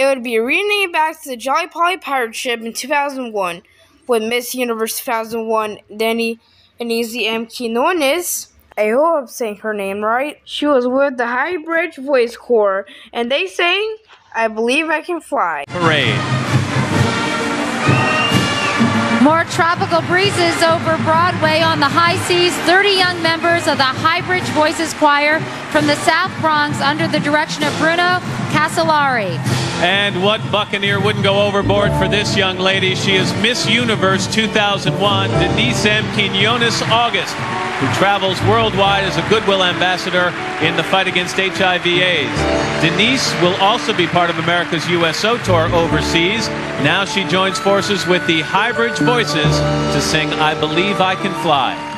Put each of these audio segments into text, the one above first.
it would be renamed back to the Jolly Polly Pirate Ship in 2001 with Miss Universe 2001 Danny Anisi M. Quinones. I hope I'm saying her name right. She was with the Highbridge Voice Corps, and they sang, I Believe I Can Fly. Parade. More tropical breezes over Broadway on the high seas. 30 young members of the Highbridge Voices Choir from the South Bronx under the direction of Bruno Casolari. And what Buccaneer wouldn't go overboard for this young lady? She is Miss Universe 2001, Denise M. Quinones August, who travels worldwide as a Goodwill ambassador in the fight against HIV/AIDS. Denise will also be part of America's USO tour overseas. Now she joins forces with the Highbridge Voices to sing I Believe I Can Fly.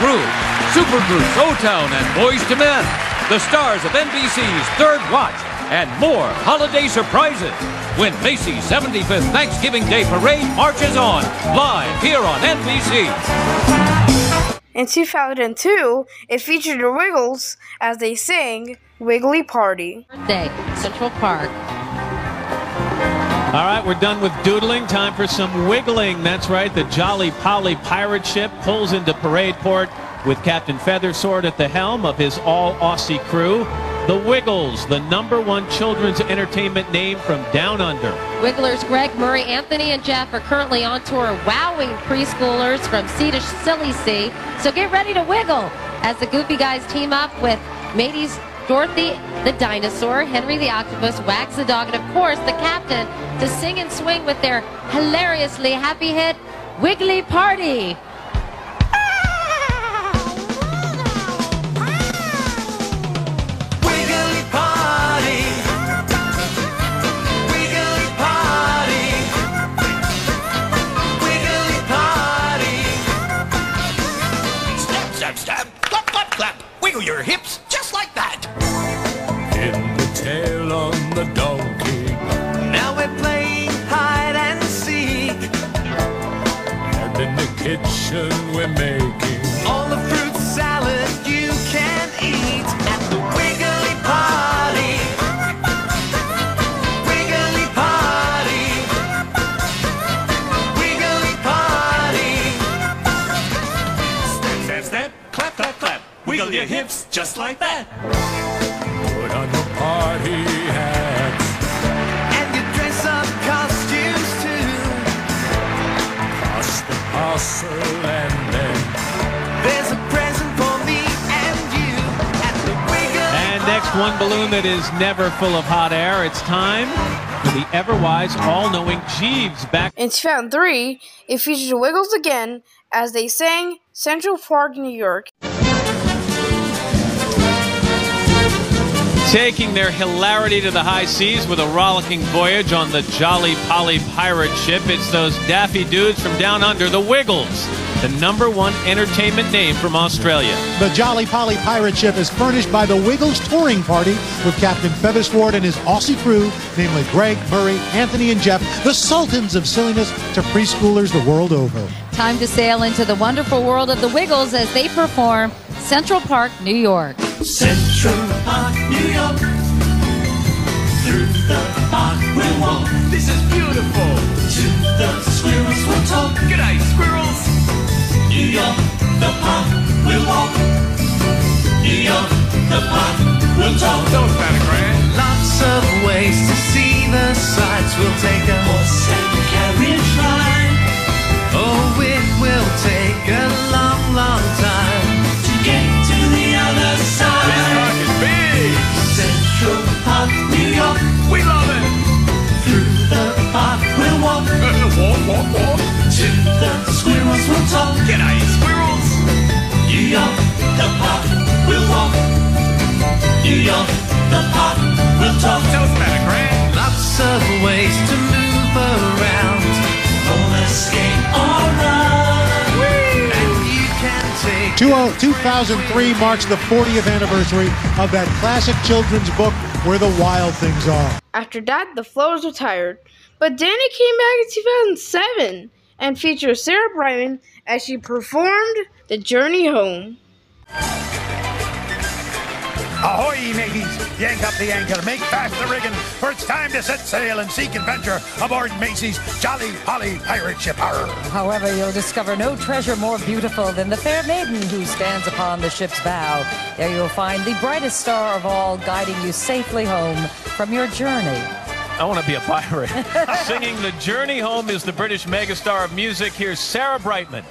Ebenezer's Crew, Supergroups O-Town and Boyz II Men, the stars of NBC's Third Watch, and more holiday surprises when Macy's 75th Thanksgiving Day Parade marches on live here on NBC. In 2002, it featured the Wiggles as they sang Wiggly Party. Birthday, Central Park. All right, we're done with doodling. Time for some wiggling. That's right. The Jolly Polly pirate ship pulls into Parade Port with Captain Feathersword at the helm of his all Aussie crew. The Wiggles, the number one children's entertainment name from down under. Wigglers Greg, Murray, Anthony, and Jeff are currently on tour wowing preschoolers from sea to silly sea. So get ready to wiggle as the Goofy Guys team up with Mateys, Dorothy the dinosaur, Henry the octopus, Wags the dog, and of course the captain to sing and swing with their hilariously happy hit, Wiggly Party. Your hips just like that. put on the party hats, And you dress up costumes too. toss the parcel, and then There's a present for me and you at the Wiggly And next, one balloon that is never full of hot air. It's time for the ever wise, all knowing Jeeves back. In 2003, it featured the Wiggles again as they sang Central Park, New York. Taking their hilarity to the high seas with a rollicking voyage on the Jolly Polly pirate ship, it's those daffy dudes from down under, the Wiggles, the number one entertainment name from Australia. The Jolly Polly pirate ship is furnished by the Wiggles Touring Party with Captain Feathersword and his Aussie crew, namely Greg, Murray, Anthony, and Jeff, the sultans of silliness to preschoolers the world over. Time to sail into the wonderful world of the Wiggles as they perform Central Park, New York. Central Park, New York. Through the park we'll walk. This is beautiful. To the squirrels we'll talk. Good night, squirrels. New York, the park we'll walk. New York, the park we'll talk. Don't panic, Those Lots of ways to see the sights. We'll take a 2003 marks the 40th anniversary of that classic children's book, Where the Wild Things Are. After that, the Flowers retired, but Danny came back in 2007 and featured Sarah Brightman as she performed The Journey Home. Ahoy, mateys! Yank up the anchor, make fast the rigging, for it's time to set sail and seek adventure aboard Macy's Jolly Polly pirate ship. Arr. However, you'll discover no treasure more beautiful than the fair maiden who stands upon the ship's bow. There you'll find the brightest star of all guiding you safely home from your journey. I want to be a pirate. Singing The Journey Home is the British megastar of music. Here's Sarah Brightman.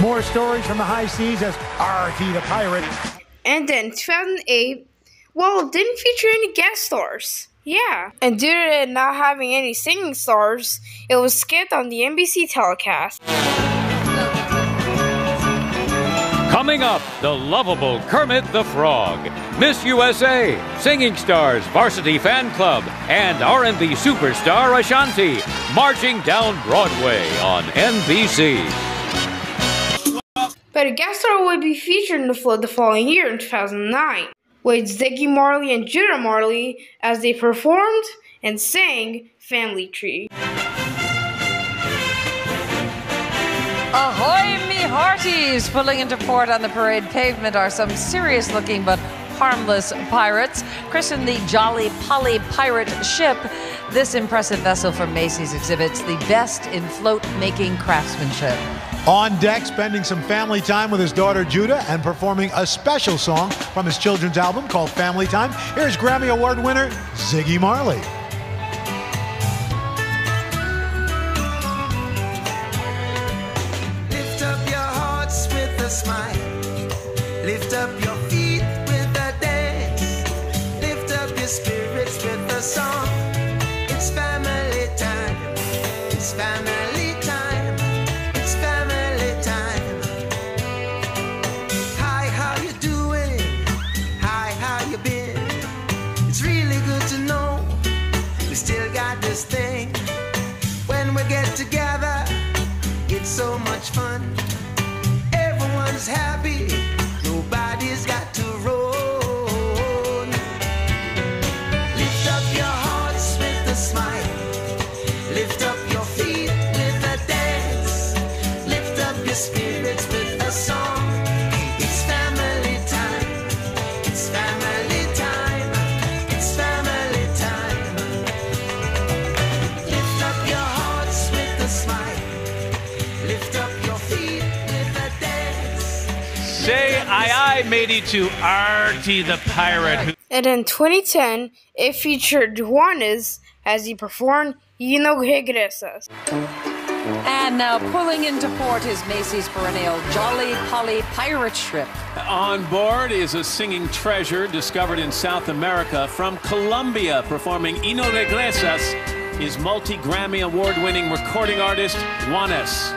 More stories from the high seas as Artie the pirate. And then 2008, well, it didn't feature any guest stars. Yeah. And due to it not having any singing stars, it was skipped on the NBC telecast. Coming up, the lovable Kermit the Frog, Miss USA, Singing Stars Varsity Fan Club, and R&B superstar Ashanti marching down Broadway on NBC. But star would be featured in the flood the following year in 2009, with Ziggy Marley and Judah Marley as they performed and sang Family Tree. Ahoy, me hearties! Pulling into port on the parade pavement are some serious looking but harmless pirates. Christened the Jolly Polly Pirate Ship, this impressive vessel from Macy's exhibits the best in float making craftsmanship. On deck, spending some family time with his daughter Judah and performing a special song from his children's album called Family Time. Here's Grammy Award winner Ziggy Marley. Happy. Matey, to Artie the pirate. Who And in 2010, it featured Juanes as he performed Y no regresas. And now pulling into port is Macy's perennial Jolly Polly pirate ship. On board is a singing treasure discovered in South America from Colombia, performing Y no regresas is multi Grammy award winning recording artist Juanes.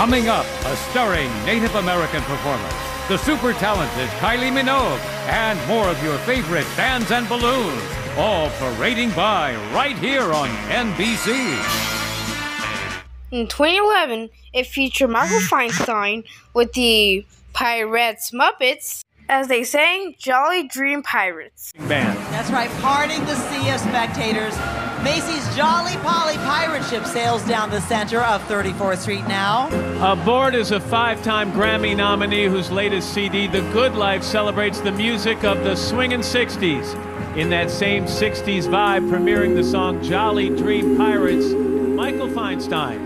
Coming up, a stirring Native American performance, the super talented Kylie Minogue, and more of your favorite bands and balloons, all parading by right here on NBC. In 2011, it featured Michael Feinstein with the Pirates Muppets as they sang Jolly Dream Pirates. Band. That's right, parting the sea of spectators. Macy's Jolly Polly pirate ship sails down the center of 34th Street now. Aboard is a five time Grammy nominee whose latest CD, The Good Life, celebrates the music of the swingin' 60s. In that same 60s vibe, premiering the song Jolly Dream Pirates, Michael Feinstein.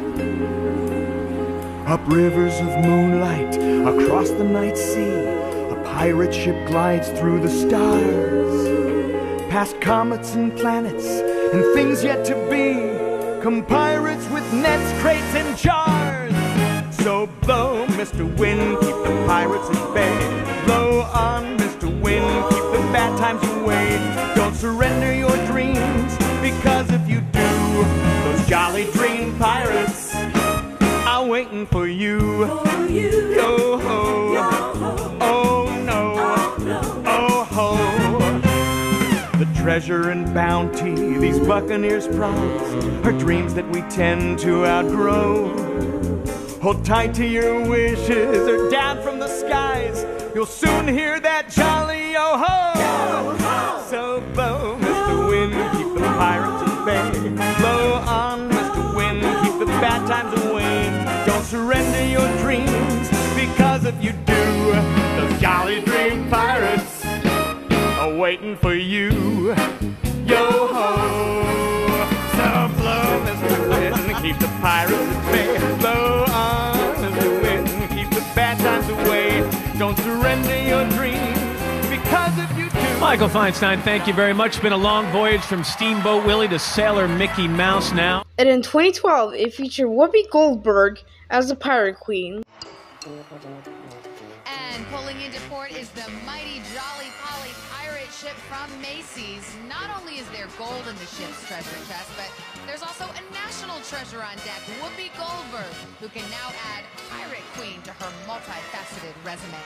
Up rivers of moonlight, across the night sea, a pirate ship glides through the stars. Past comets and planets, and things yet to be. Come pirates with nets, crates, and jars. So blow, Mr. Wind, keep the pirates at bay. Blow on, Mr. Wind, keep the bad times away. Don't surrender your dreams, because if you do, those jolly dream pirates are waiting for you. Yo ho. Oh treasure and bounty these buccaneers prize are dreams that we tend to outgrow. Hold tight to your wishes or down from the skies. You'll soon hear that jolly yo ho. So blow, Mr. Wind, keep the pirates at bay. Blow on, Mr. Wind, keep the bad times away. Don't surrender your dreams, because if you do, those jolly dream pirates are waiting for you. Michael Feinstein, thank you very much. It's Been a long voyage from Steamboat Willie to Sailor Mickey Mouse now. And in 2012, it featured Whoopi Goldberg as the Pirate Queen. And pulling into port is the mighty Jolly Polly pirate ship from Macy's. Not only is there gold in the ship's treasure chest, but there's also a national treasure on deck, Whoopi Goldberg, who can now add Pirate Queen to her multifaceted resume.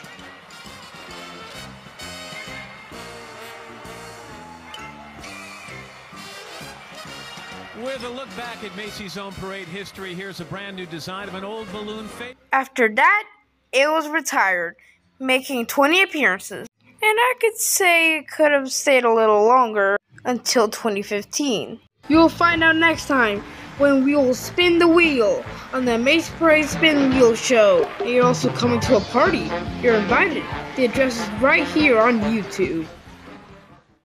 With a look back at Macy's own parade history, here's a brand new design of an old balloon face. After that, it was retired, making 20 appearances. And I could say it could have stayed a little longer until 2015. You'll find out next time when we will spin the wheel on the Mace Parade Spin Wheel Show. And you're also coming to a party. You're invited. The address is right here on YouTube.